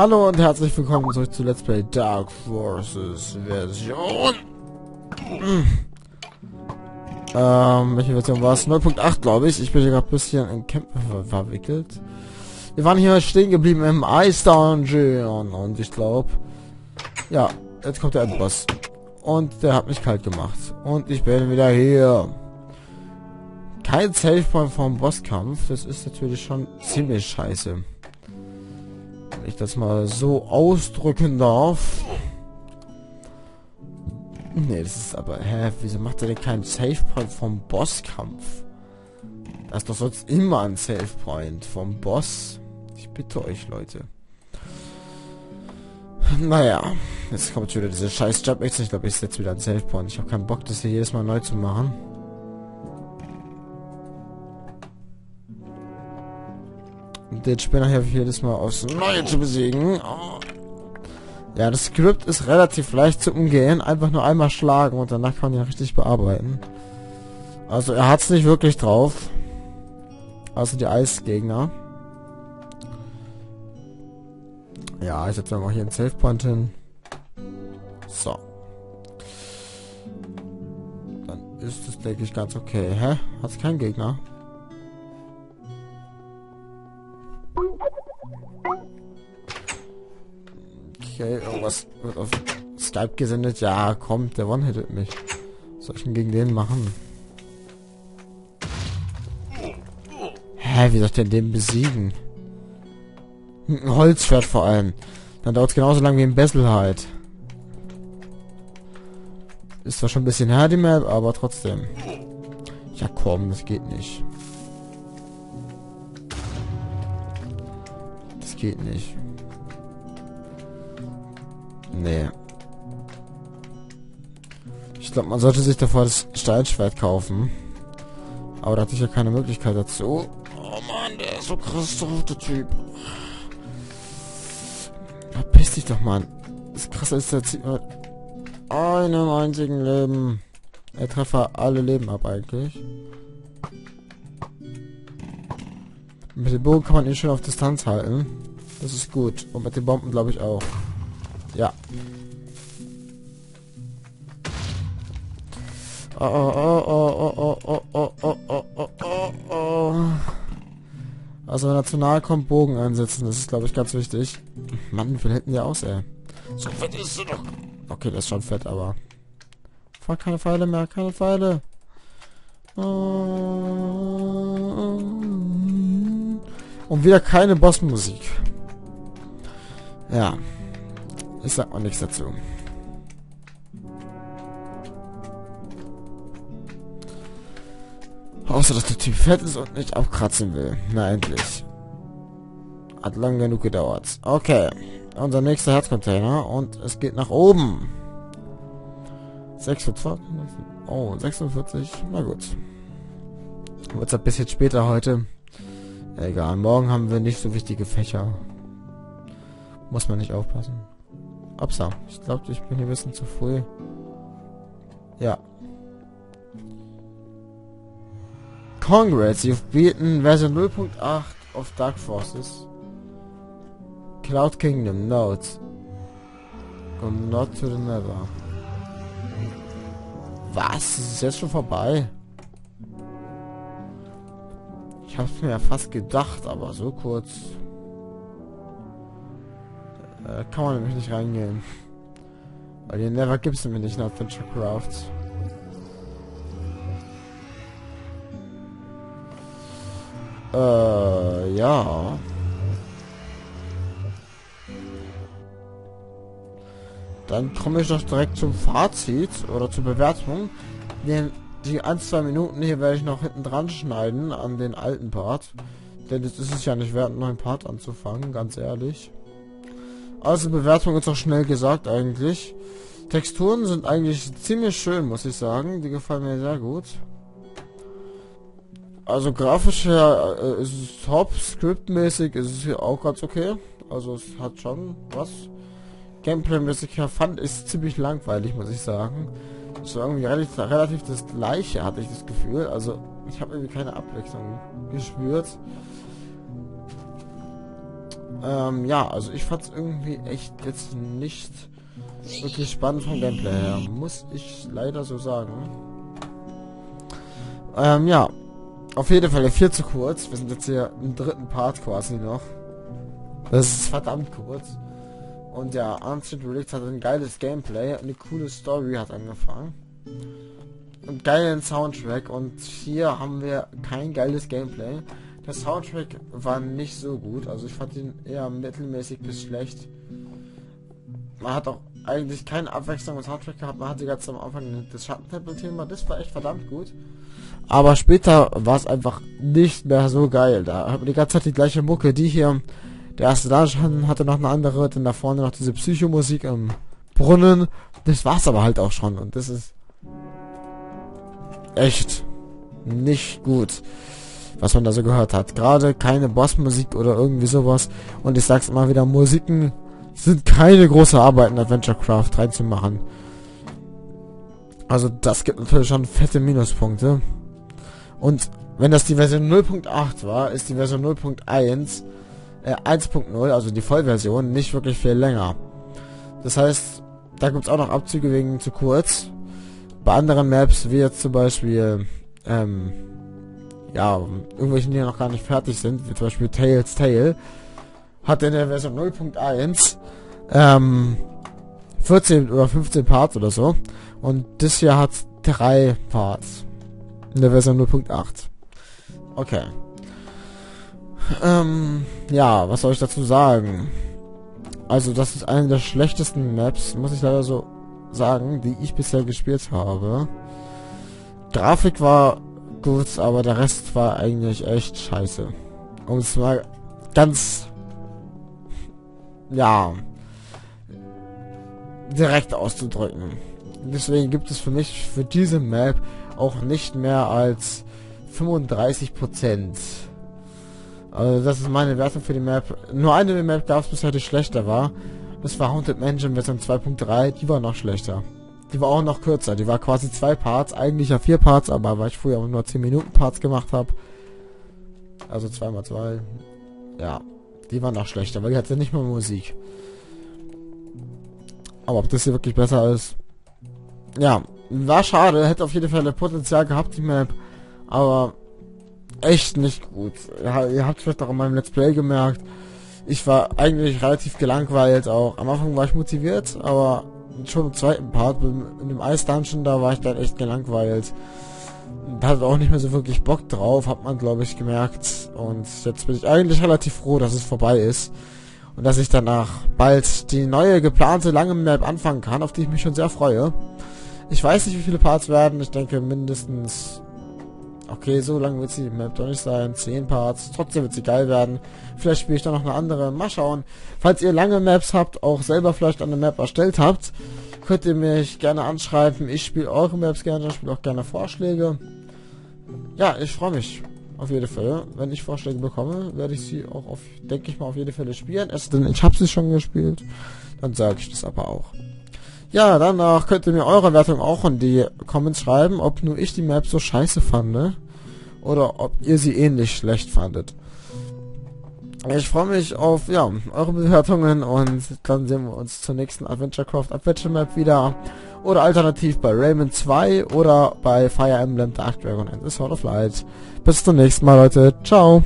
Hallo und herzlich willkommen zurück zu Let's Play Dark Forces Version. ähm, welche Version war es? 0.8 glaube ich. Ich bin hier gerade ein bisschen in Kämpfe ver verwickelt. Wir waren hier stehen geblieben im Ice Dungeon und ich glaube, ja, jetzt kommt der Endboss. Und der hat mich kalt gemacht. Und ich bin wieder hier. Kein Savepoint vom Bosskampf. Das ist natürlich schon ziemlich scheiße ich das mal so ausdrücken darf. Nee, das ist aber... Hä, wieso macht er denn keinen Savepoint vom Bosskampf? Da ist doch sonst immer ein Savepoint vom Boss. Ich bitte euch, Leute. Naja, jetzt kommt wieder diese scheiß Jump Ich glaube, ich setze wieder ein Savepoint. Ich habe keinen Bock, das hier jedes Mal neu zu machen. Den Spinner hier jedes Mal aufs Neue zu besiegen. Oh. Ja, das Skript ist relativ leicht zu umgehen. Einfach nur einmal schlagen und danach kann man ihn richtig bearbeiten. Also er hat es nicht wirklich drauf. Also die Eisgegner. Ja, ich setze mal hier einen Safe Point hin. So. Dann ist es, denke ich, ganz okay. Hä? Hat es keinen Gegner? Okay, irgendwas wird auf Skype gesendet. Ja, kommt, der One-Hittet mich. Was soll ich denn gegen den machen? Hä, wie soll ich denn den besiegen? Ein Holzschwert vor allem. Dann dauert es genauso lang wie ein Bessel halt. Ist zwar schon ein bisschen her, die Map, aber trotzdem. Ja komm, das geht nicht. Das geht nicht. Nee. Ich glaube, man sollte sich davor das Steinschwert kaufen. Aber da hatte ich ja keine Möglichkeit dazu. Oh Mann, der ist so krass drauf, der Typ. Verpiss dich doch, Mann. Das krasse ist, der zieht mit einem einzigen Leben. Er treffe alle Leben ab eigentlich. Mit dem Bogen kann man ihn schön auf Distanz halten. Das ist gut. Und mit den Bomben glaube ich auch. Ja. Oh, oh, oh, oh, oh, oh, oh, oh, oh, oh, oh. Also wenn er zu nahe kommt, Bogen einsetzen. Das ist, glaube ich, ganz wichtig. Mann, wie viel hätten die aus, ey? So fett ist du doch. Okay, das ist schon fett, aber... Fahr keine Pfeile mehr, keine Pfeile. Und wieder keine Bossmusik. Ja. Ich sag mal nichts dazu. Außer, dass der Typ fett ist und nicht aufkratzen will. Na, endlich. Hat lang genug gedauert. Okay. Unser nächster Herzcontainer. Und es geht nach oben. 46. Oh, 46. Na gut. Wird's ein bisschen später heute. Egal. Morgen haben wir nicht so wichtige Fächer. Muss man nicht aufpassen. Upsa. Ich glaube, ich bin hier ein bisschen zu früh. Ja. Congrats, you've beaten Version 0.8 of Dark Forces. Cloud Kingdom, notes. Und not to the never. Was? Ist es jetzt schon vorbei? Ich hab's mir ja fast gedacht, aber so kurz. Äh, kann man nämlich nicht reingehen. Weil den Never gibt's nämlich nicht in Adventure Crafts. Äh, ja. Dann komme ich doch direkt zum Fazit oder zur Bewertung. Den, die ein, zwei Minuten hier werde ich noch hinten dran schneiden an den alten Part. Denn es ist es ja nicht wert, einen neuen Part anzufangen, ganz ehrlich. Also Bewertung ist auch schnell gesagt eigentlich. Texturen sind eigentlich ziemlich schön, muss ich sagen. Die gefallen mir sehr gut. Also grafisch her äh, ist es top, scriptmäßig ist es hier auch ganz okay. Also es hat schon was. Gameplay-mäßig her fand ich ziemlich langweilig, muss ich sagen. Es war irgendwie relativ, relativ das gleiche, hatte ich das Gefühl. Also ich habe irgendwie keine Abwechslung gespürt. Ähm, ja, also ich fand es irgendwie echt jetzt nicht wirklich spannend vom Gameplay her. Muss ich leider so sagen. Ähm, ja. Auf jeden Fall viel zu kurz. Wir sind jetzt hier im dritten Part quasi noch. Das ist verdammt kurz. Und ja, Ancient Relics hat ein geiles Gameplay, eine coole Story hat angefangen. Und geilen Soundtrack und hier haben wir kein geiles Gameplay. Der Soundtrack war nicht so gut, also ich fand ihn eher mittelmäßig bis schlecht. Man hat auch eigentlich keine Abwechslung im Soundtrack gehabt, man hatte ganz am Anfang das Schattentempel-Thema, das war echt verdammt gut. Aber später war es einfach nicht mehr so geil. Da hat man die ganze Zeit die gleiche Mucke, die hier der erste Dungeon hatte noch eine andere, dann da vorne noch diese Psychomusik im Brunnen. Das war's aber halt auch schon. Und das ist echt nicht gut, was man da so gehört hat. Gerade keine Bossmusik oder irgendwie sowas. Und ich sag's immer wieder, Musiken sind keine große Arbeit in Adventurecraft reinzumachen. Also das gibt natürlich schon fette Minuspunkte. Und wenn das die Version 0.8 war, ist die Version 0.1 äh, 1.0, also die Vollversion, nicht wirklich viel länger. Das heißt, da gibt es auch noch Abzüge wegen zu kurz. Bei anderen Maps, wie jetzt zum Beispiel, ähm, ja, irgendwelchen, die noch gar nicht fertig sind, wie zum Beispiel Tails Tale, hat in der Version 0.1 ähm, 14 oder 15 Parts oder so. Und das hier hat drei Parts. In der Version 0.8. Okay. Ähm, ja, was soll ich dazu sagen? Also, das ist eine der schlechtesten Maps, muss ich leider so sagen, die ich bisher gespielt habe. Grafik war gut, aber der Rest war eigentlich echt scheiße. Um es mal ganz, ja, direkt auszudrücken. Deswegen gibt es für mich für diese Map auch nicht mehr als 35 Prozent. Also das ist meine Wertung für die Map. Nur eine Map gab es bisher, die schlechter war. Das war Haunted Mansion Version 2.3. Die war noch schlechter. Die war auch noch kürzer. Die war quasi zwei Parts. Eigentlich ja vier Parts, aber weil ich früher nur 10 Minuten Parts gemacht habe. Also 2x2. Ja. Die war noch schlechter, weil die hatte nicht mehr Musik. Aber ob das hier wirklich besser ist... Ja. War schade. Hätte auf jeden Fall Potenzial gehabt, die Map. Aber echt nicht gut. Ja, ihr habt vielleicht auch in meinem Let's Play gemerkt, ich war eigentlich relativ gelangweilt auch. Am Anfang war ich motiviert, aber schon im zweiten Part, in dem Ice Dungeon, da war ich dann echt gelangweilt. Da hatte auch nicht mehr so wirklich Bock drauf, hat man glaube ich gemerkt. Und jetzt bin ich eigentlich relativ froh, dass es vorbei ist. Und dass ich danach bald die neue geplante lange Map anfangen kann, auf die ich mich schon sehr freue. Ich weiß nicht, wie viele Parts werden. Ich denke mindestens Okay, so lange wird sie Map doch nicht sein. 10 Parts. Trotzdem wird sie geil werden. Vielleicht spiele ich da noch eine andere. Mal schauen. Falls ihr lange Maps habt, auch selber vielleicht eine Map erstellt habt, könnt ihr mich gerne anschreiben. Ich spiele eure Maps gerne. Ich spiele auch gerne Vorschläge. Ja, ich freue mich. Auf jeden Fall. Wenn ich Vorschläge bekomme, werde ich sie auch auf, denke ich mal, auf jeden Fall spielen. Es denn ich habe sie schon gespielt. Dann sage ich das aber auch. Ja, danach könnt ihr mir eure Wertung auch in die Comments schreiben, ob nur ich die Map so scheiße fand, ne? oder ob ihr sie ähnlich schlecht fandet. Ich freue mich auf ja, eure Bewertungen und dann sehen wir uns zur nächsten Adventurecraft Adventure Map wieder. Oder alternativ bei Rayman 2 oder bei Fire Emblem Dark Dragon and the Sword of Light. Bis zum nächsten Mal, Leute. Ciao.